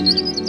Música